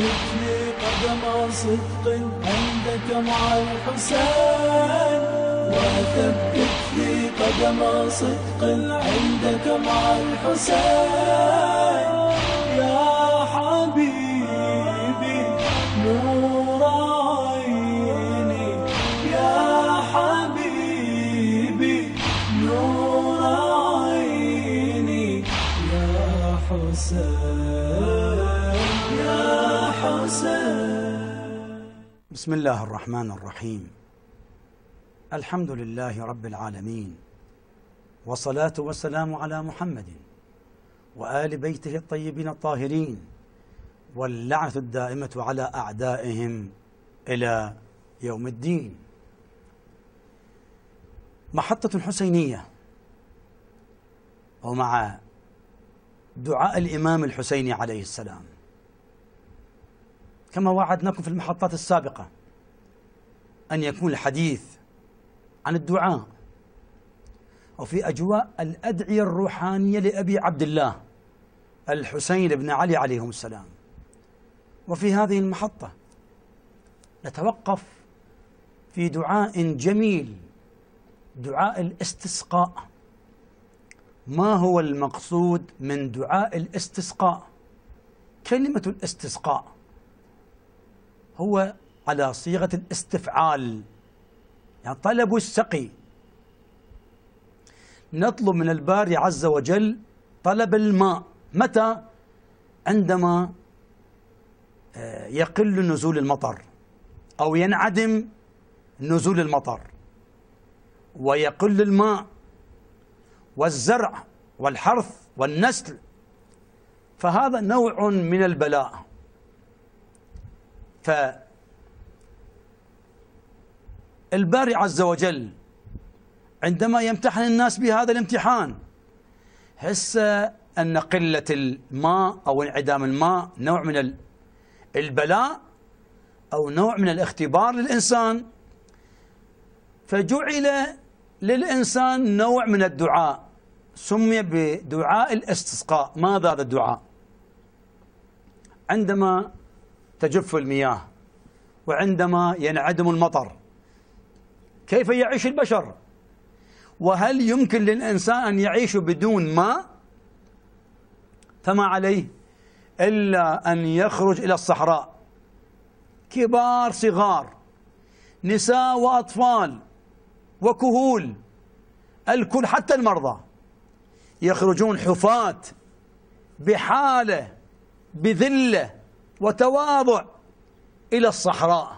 لي قدم صدق عندك مع الحسين وثبت لي قدم صدق عندك مع الحسين يا حبيبي حسين. يا حسين بسم الله الرحمن الرحيم. الحمد لله رب العالمين والصلاة والسلام على محمد وآل بيته الطيبين الطاهرين واللعنة الدائمة على أعدائهم إلى يوم الدين. محطة حسينية ومع دعاء الإمام الحسيني عليه السلام. كما وعدناكم في المحطات السابقة أن يكون الحديث عن الدعاء وفي أجواء الأدعية الروحانية لأبي عبد الله الحسين بن علي عليهم السلام. وفي هذه المحطة نتوقف في دعاء جميل دعاء الاستسقاء. ما هو المقصود من دعاء الاستسقاء؟ كلمة الاستسقاء هو على صيغة الاستفعال يعني طلب السقي. نطلب من الباري عز وجل طلب الماء. متى؟ عندما آه، يقل نزول المطر أو ينعدم نزول المطر ويقل الماء. والزرع والحرث والنسل. فهذا نوع من البلاء. فالباري عز وجل عندما يمتحن الناس بهذا الامتحان حس أن قلة الماء أو انعدام الماء نوع من البلاء أو نوع من الاختبار للإنسان. فجعل للإنسان نوع من الدعاء. سمي بدعاء الاستسقاء ماذا هذا الدعاء؟ عندما تجف المياه وعندما ينعدم المطر كيف يعيش البشر؟ وهل يمكن للإنسان أن يعيش بدون ماء؟ فما عليه إلا أن يخرج إلى الصحراء. كبار صغار نساء وأطفال وكهول الكل حتى المرضى. يخرجون حفاة بحالة بذلة وتواضع إلى الصحراء.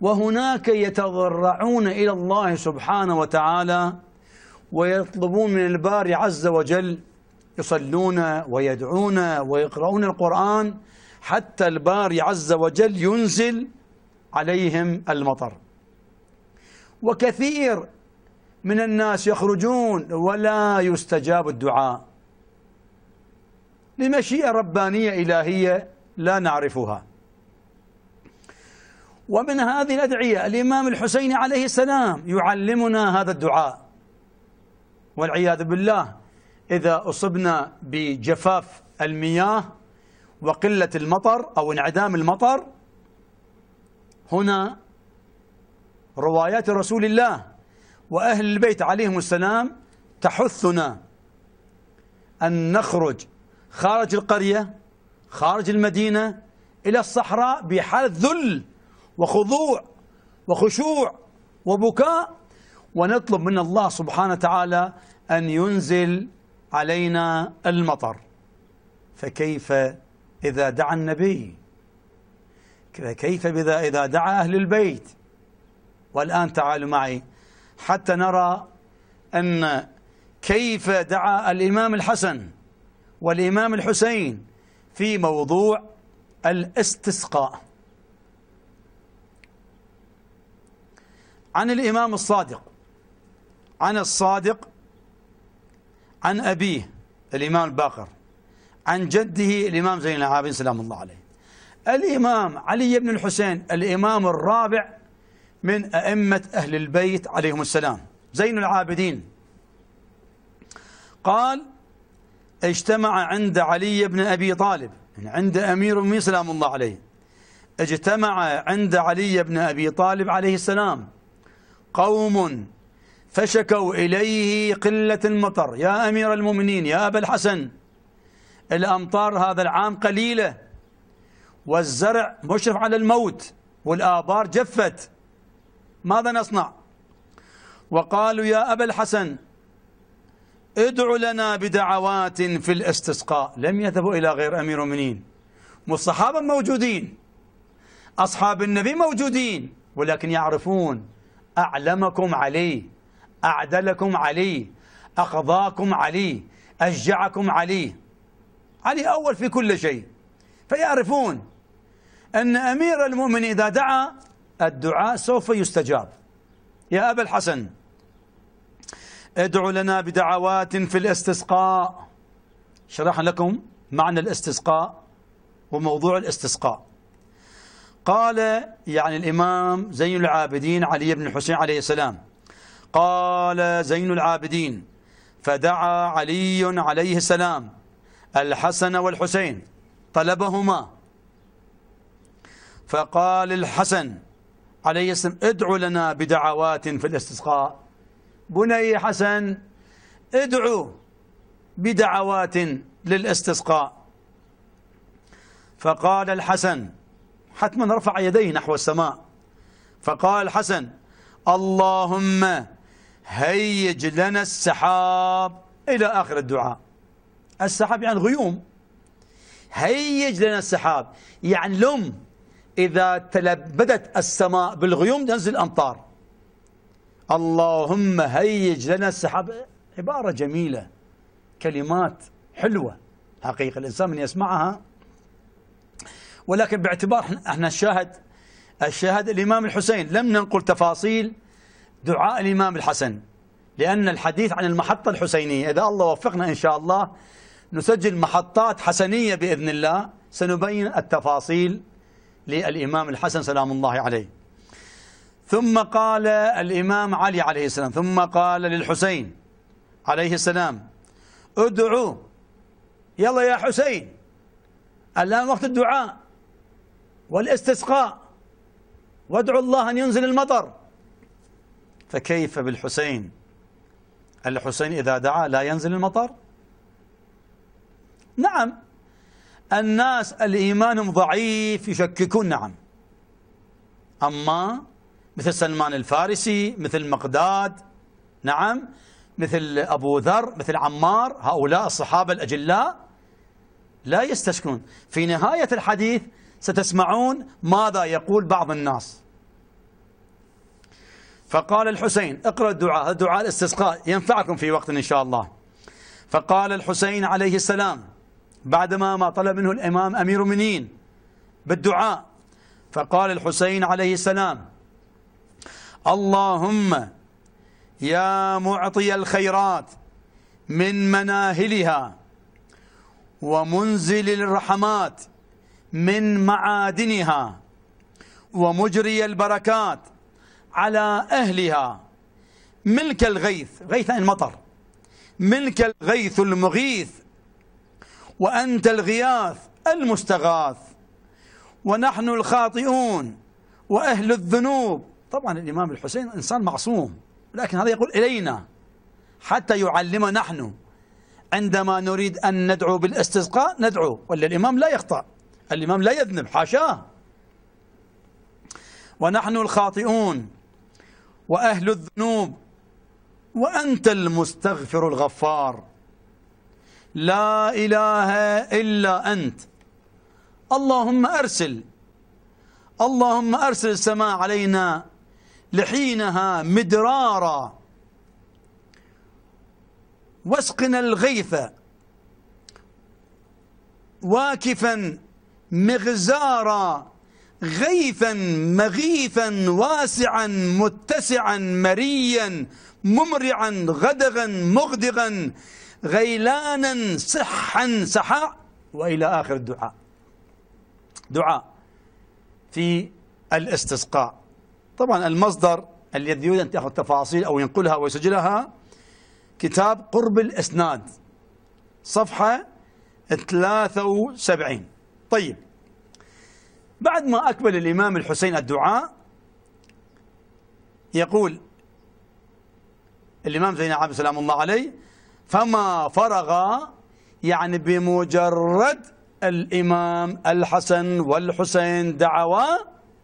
وهناك يتضرعون إلى الله سبحانه وتعالى ويطلبون من الباري عز وجل يصلون ويدعون ويقرؤون القرآن حتى الباري عز وجل ينزل عليهم المطر. وكثير من الناس يخرجون ولا يستجاب الدعاء. لمشيئة ربانية إلهية لا نعرفها. ومن هذه الأدعية الإمام الحسين عليه السلام يعلمنا هذا الدعاء. والعياذ بالله إذا أصبنا بجفاف المياه وقلة المطر أو انعدام المطر هنا روايات رسول الله وأهل البيت عليهم السلام تحثنا أن نخرج. خارج القرية خارج المدينة إلى الصحراء بحالة ذل وخضوع وخشوع وبكاء ونطلب من الله سبحانه وتعالى أن ينزل علينا المطر. فكيف إذا دعا النبي؟ كيف بذا إذا دعا أهل البيت؟ والآن تعالوا معي. حتى نرى أن كيف دعا الإمام الحسن والإمام الحسين في موضوع الاستسقاء. عن الإمام الصادق عن الصادق عن أبيه الإمام الباقر عن جده الإمام زين العابدين سلام الله عليه. الإمام علي بن الحسين الإمام الرابع من أئمة أهل البيت عليهم السلام. زين العابدين. قال اجتمع عند علي بن أبي طالب يعني عند أمير المؤمنين سلام الله عليه. اجتمع عند علي بن أبي طالب عليه السلام. قوم فشكوا إليه قلة المطر. يا أمير المؤمنين يا أبا الحسن الأمطار هذا العام قليلة والزرع مشرف على الموت والآبار جفت. ماذا نصنع؟ وقالوا يا أبا الحسن ادع لنا بدعوات في الاستسقاء. لم يذهبوا إلى غير أمير المؤمنين. والصحابة موجودين. أصحاب النبي موجودين. ولكن يعرفون أعلمكم عليه أعدلكم عليه أقضاكم عليه أشجعكم عليه. علي أول في كل شيء. فيعرفون أن أمير المؤمن إذا دعا الدعاء سوف يستجاب. يا أبا الحسن ادعوا لنا بدعوات في الاستسقاء. شرح لكم معنى الاستسقاء وموضوع الاستسقاء. قال يعني الإمام زين العابدين علي بن الحسين عليه السلام قال زين العابدين فدعا علي عليه السلام الحسن والحسين طلبهما. فقال الحسن عليه السلام ادعو لنا بدعوات في الاستسقاء. بني حسن ادعو بدعوات للاستسقاء. فقال الحسن حتما رفع يديه نحو السماء. فقال الحسن اللهم هيج لنا السحاب إلى آخر الدعاء. السحاب يعني غيوم. هيج لنا السحاب يعني لم إذا تلبدت السماء بالغيوم تنزل أمطار اللهم هيج لنا السحاب. عبارة جميلة. كلمات حلوة. حقيقة الإنسان من يسمعها. ولكن باعتبار إحنا الشاهد الشاهد الإمام الحسين. لم ننقل تفاصيل دعاء الإمام الحسن. لأن الحديث عن المحطة الحسينية إذا الله وفقنا إن شاء الله نسجل محطات حسنية بإذن الله. سنبين التفاصيل. للإمام الحسن سلام الله عليه. ثم قال الإمام علي عليه السلام ثم قال للحسين عليه السلام ادعوا يلا يا حسين الآن وقت الدعاء والاستسقاء وادعوا الله أن ينزل المطر. فكيف بالحسين؟ الحسين إذا دعا لا ينزل المطر؟ نعم الناس الإيمان ضعيف يشككون نعم. أما مثل سلمان الفارسي مثل مقداد نعم. مثل أبو ذر مثل عمار هؤلاء الصحابة الأجلاء لا يستشكون. في نهاية الحديث ستسمعون ماذا يقول بعض الناس. فقال الحسين اقرأ الدعاء هذا دعاء الاستسقاء ينفعكم في وقت إن شاء الله. فقال الحسين عليه السلام بعدما ما طلب منه الإمام أمير المؤمنين بالدعاء فقال الحسين عليه السلام اللهم يا معطي الخيرات من مناهلها ومنزل الرحمات من معادنها ومجري البركات على أهلها. ملك الغيث غيث المطر؟ ملك الغيث المغيث وأنت الغياث المستغاث. ونحن الخاطئون وأهل الذنوب. طبعا الإمام الحسين إنسان معصوم لكن هذا يقول إلينا حتى يعلم نحن. عندما نريد أن ندعو بالاستسقاء ندعو ولا الإمام لا يخطأ الإمام لا يذنب حاشاه ونحن الخاطئون وأهل الذنوب. وأنت المستغفر الغفار. لا إله إلا أنت. اللهم أرسل. اللهم أرسل السماء علينا لحينها مدرارا. واسقنا الغيث واكفا مغزارا. غيثا مغيثا واسعا متسعا مريا ممرعا غدغا مغدغا غيلانا صحا سحاء وإلى آخر الدعاء. دعاء في الاستسقاء. طبعا المصدر الذي يريد أن تأخذ تفاصيل أو ينقلها ويسجلها كتاب قرب الإسناد صفحة 73 طيب بعد ما أكمل الإمام الحسين الدعاء يقول الإمام زين العابدين سلام الله عليه فما فرغ يعني بمجرد الإمام الحسن والحسين دعوا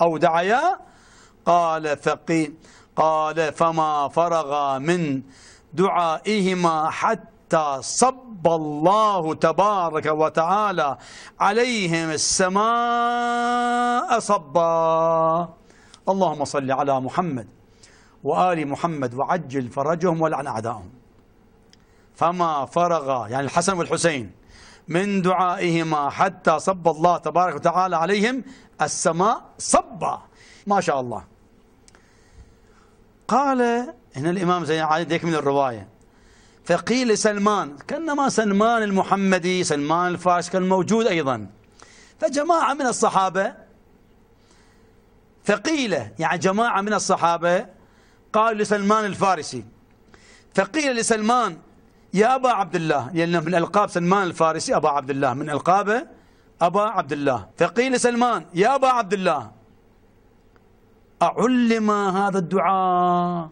أو دعيا قال فقي قال فما فرغ من دعائهما حتى صب الله تبارك وتعالى عليهم السماء صبا. اللهم صل على محمد وآل محمد وعجل فرجهم ولعن أعدائهم فما فرغ يعني الحسن والحسين من دعائهما حتى صب الله تبارك وتعالى عليهم السماء صبا. ما شاء الله. قال هنا الإمام زين العابدين يكمل الرواية. فقيل لسلمان كأنما سلمان المحمدي سلمان الفارس كان موجود أيضا. فجماعة من الصحابة فقيل يعني جماعة من الصحابة قال لسلمان الفارسي. فقيل لسلمان يا أبا عبد الله لأن من ألقاب سلمان الفارسي أبا عبد الله. من ألقابه أبا عبد الله. فقيل لسلمان يا أبا عبد الله. أعلم هذا الدعاء.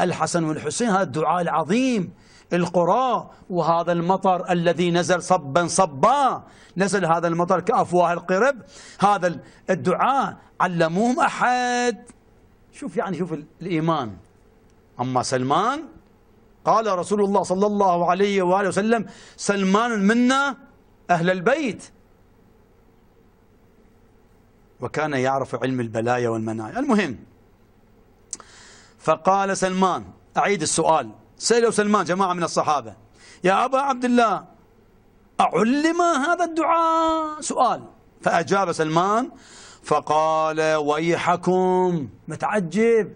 الحسن والحسين هذا الدعاء العظيم. القرى وهذا المطر الذي نزل صبا صبا. نزل هذا المطر كأفواه القرب. هذا الدعاء علموهم أحد. شوف يعني شوف الإيمان. أما سلمان قال رسول الله صلى الله عليه وآله وسلم سلمان منا أهل البيت. وكان يعرف علم البلايا والمنايا. المهم فقال سلمان أعيد السؤال. سألوا سلمان جماعة من الصحابة يا أبا عبد الله أعلم هذا الدعاء؟ سؤال. فأجاب سلمان فقال ويحكم. متعجب.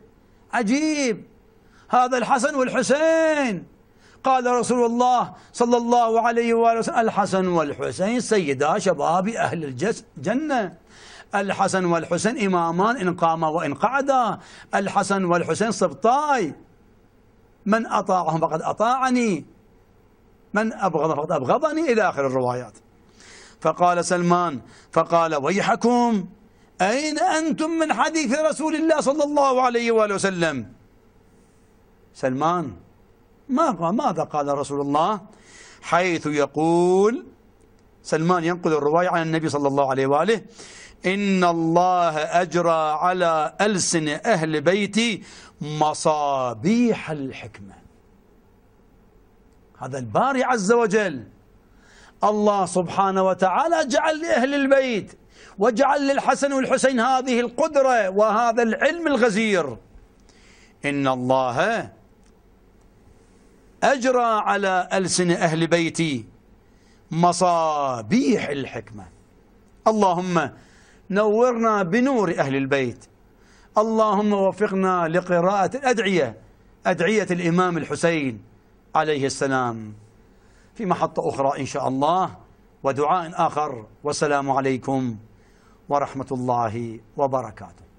عجيب. هذا الحسن والحسين. قال رسول الله صلى الله عليه وآله وسلم الحسن والحسين سيدا شباب أهل الجنة الحسن والحسين إمامان إن قاما وإن قعدا. الحسن والحسين سبطاي. من أطاعهم فقد أطاعني. من أبغض فقد أبغضني. إلى آخر الروايات. فقال سلمان فقال ويحكم أين أنتم من حديث رسول الله صلى الله عليه وآله وسلم؟ سلمان ماذا ماذا قال رسول الله؟ حيث يقول سلمان ينقل الرواية عن النبي صلى الله عليه وآله إن الله أجرى على ألسن أهل بيتي مصابيح الحكمة. هذا الباري عز وجل. الله سبحانه وتعالى جعل لأهل البيت وجعل للحسن والحسين هذه القدرة وهذا العلم الغزير. إن الله أجرى على ألسن أهل بيتي مصابيح الحكمة. اللهم نورنا بنور أهل البيت. اللهم وفقنا لقراءة الأدعية أدعية الإمام الحسين عليه السلام. في محطة أخرى إن شاء الله ودعاء آخر. والسلام عليكم ورحمة الله وبركاته.